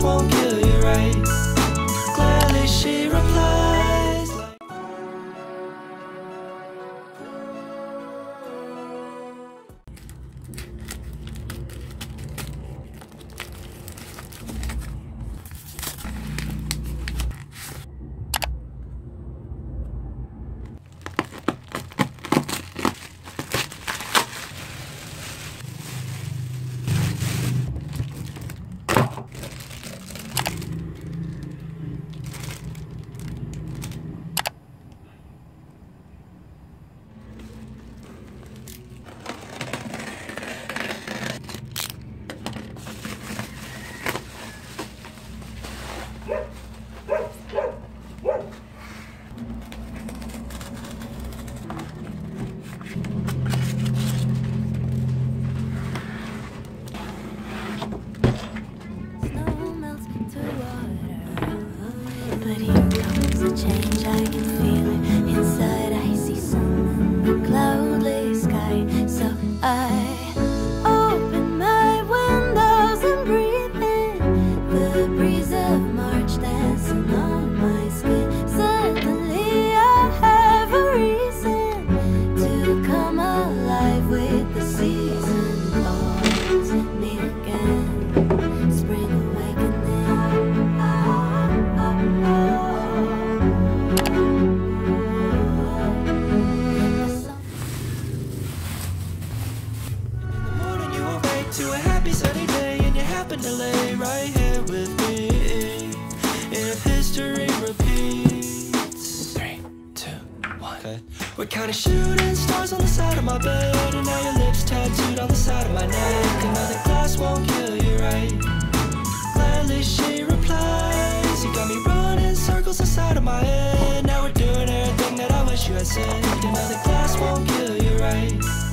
won't change. I can feel it inside. I see sun in the cloudless sky, so I open my windows and breathe in the breeze of March dancing on my skin. We're counting shooting stars on the side of my bed, and now your lips tattooed on the side of my neck. Another glass won't kill you, right? Gladly she replies, You got me running circles inside of my head. Now we're doing everything that I wish you had said. Another glass won't kill you, right?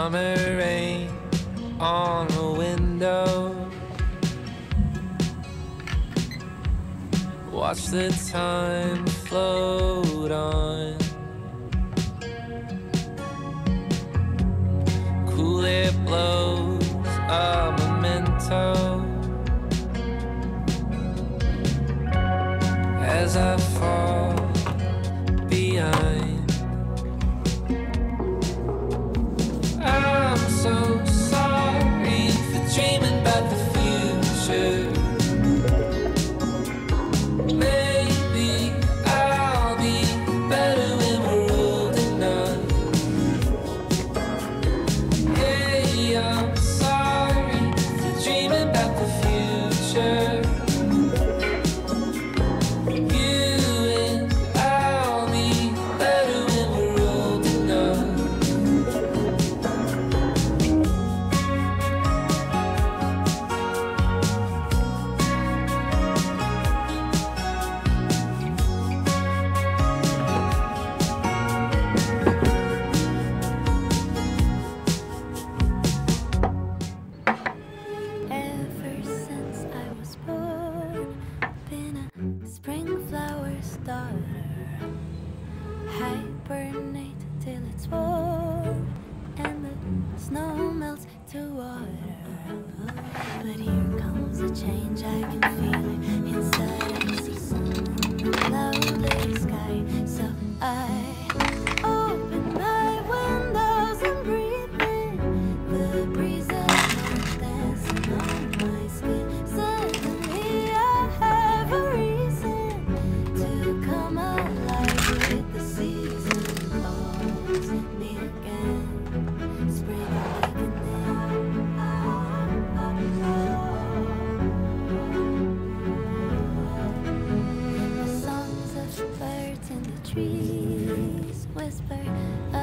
Summer rain on the window. Watch the time float on. Cool it blows a memento as I Thank you. whisper